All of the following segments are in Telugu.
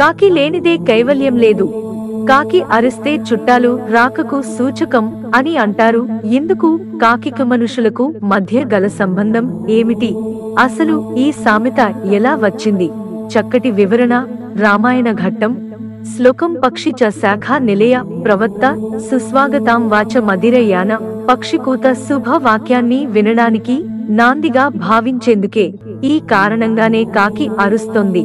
కాకి లేనిదే కైవల్యం లేదు. కాకి అరిస్తే చుట్టాలు రాకకు సూచకం అని అంటారు. ఎందుకు కాకిక మనుషులకు మధ్య గల సంబంధం ఏమిటి? అసలు ఈ సామెత ఎలా వచ్చింది? చక్కటి వివరణ రామాయణ ఘట్టం శ్లోకం పక్షి చ శాఖ నిలయ ప్రవక్త సుస్వాగతాం వాచ మదిరయాన పక్షికూత శుభ వాక్యాన్ని వినడానికి నాందిగా భావించేందుకే ఈ కారణంగానే కాకి అరుస్తోంది.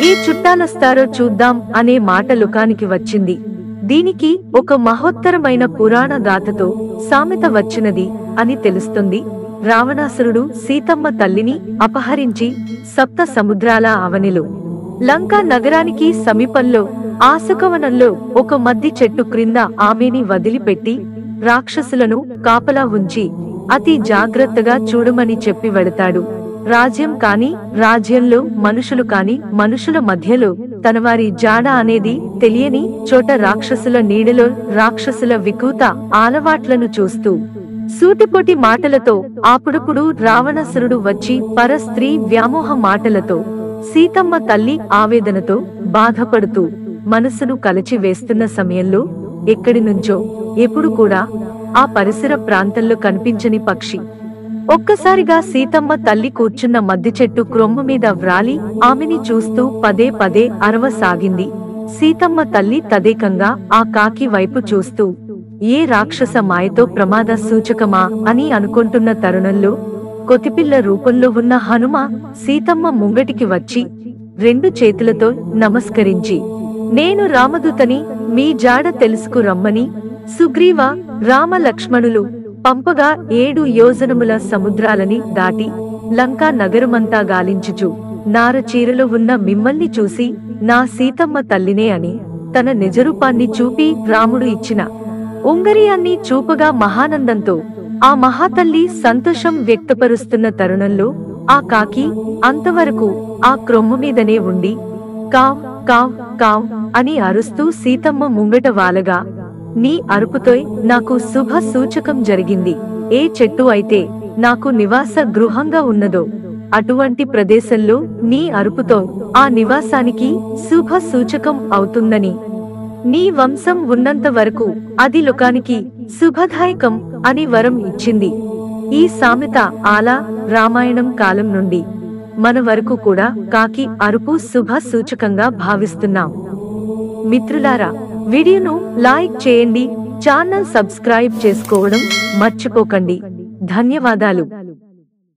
ఈ చుట్టాలొస్తారో చూద్దాం అనే మాట లుకానికి వచ్చింది. దీనికి ఒక మహోత్తరమైన పురాణ గాథతో సామెత వచ్చినది అని తెలుస్తుంది. రావణాసురుడు సీతమ్మ తల్లిని అపహరించి సప్త సముద్రాల అవనిలో లంకా నగరానికి సమీపంలో ఆసుకవనంలో ఒక మద్ది చెట్టు క్రింద ఆమెని వదిలిపెట్టి రాక్షసులను కాపలా ఉంచి అతి జాగ్రత్తగా చూడమని చెప్పి వెడతాడు రాజ్యం కాని రాజ్యంలో మనుషులు కాని మనుషుల మధ్యలో తనవారి జాడ అనేది తెలియని చోట రాక్షసుల నీడలో రాక్షసుల వికూత ఆలవాట్లను చూస్తూ సూటిపోటి మాటలతో అప్పుడప్పుడు రావణసురుడు వచ్చి పర స్త్రీ వ్యామోహ మాటలతో సీతమ్మ తల్లి ఆవేదనతో బాధపడుతూ మనసును కలచివేస్తున్న సమయంలో ఎక్కడి నుంచో ఎప్పుడు కూడా ఆ పరిసర ప్రాంతంలో కనిపించని పక్షి ఒక్కసారిగా సీతమ్మ తల్లి కూర్చున్న మద్ది చెట్టు క్రొమ్ము మీద వ్రాలి ఆమెని చూస్తూ పదే పదే అరవసాగింది. సీతమ్మ తల్లి తదేకంగా ఆ కాకి వైపు చూస్తూ ఏ రాక్షస మాయతో ప్రమాద సూచకమా? అని అనుకుంటున్న తరుణంలో కొతిపిల్ల రూపంలో ఉన్న హనుమ సీతమ్మ ముంగటికి వచ్చి రెండు చేతులతో నమస్కరించి నేను రామదూతని మీ జాడ తెలుసుకు రమ్మని సుగ్రీవ రామ లక్ష్మణులు పంపగా ఏడు యోజనముల సముద్రాలని దాటి లంకా నగరమంతా గాలించుచు నార చీరలో ఉన్న మిమ్మల్ని చూసి నా సీతమ్మ తల్లినే అని తన నిజరూపాన్ని చూపి రాముడు ఇచ్చిన ఉంగరియాన్ని చూపగా మహానందంతో ఆ మహాతల్లి సంతోషం వ్యక్తపరుస్తున్న తరుణంలో ఆ కాకి అంతవరకు ఆ క్రొమ్ము మీదనే ఉండి కావ్ కావ్ కావ్ అని అరుస్తూ సీతమ్మ ముంగట వాలగా నీ అరుపుతో నాకు శుభ సూచకం జరిగింది. ఏ చెట్టు అయితే నాకు నివాస గృహంగా ఉన్నదో అటువంటి ప్రదేశంలో నీ అరుపుతో ఆ నివాసానికి శుభ సూచకం అవుతుందని. నీ వంశం ఉన్నంత వరకు అది లోకానికి శుభదాయకం అని వరం ఇచ్చింది. ఈ సామెత ఆలా రామాయణం కాలం నుండి మన వరకు కూడా కాకి అరుపు శుభ సూచకంగా భావిస్తున్నాం. మిత్రులారా వీడియోను లైక్ చేయండి ఛానల్ సబ్స్క్రైబ్ చేసుకోవడం మర్చిపోకండి. ధన్యవాదాలు.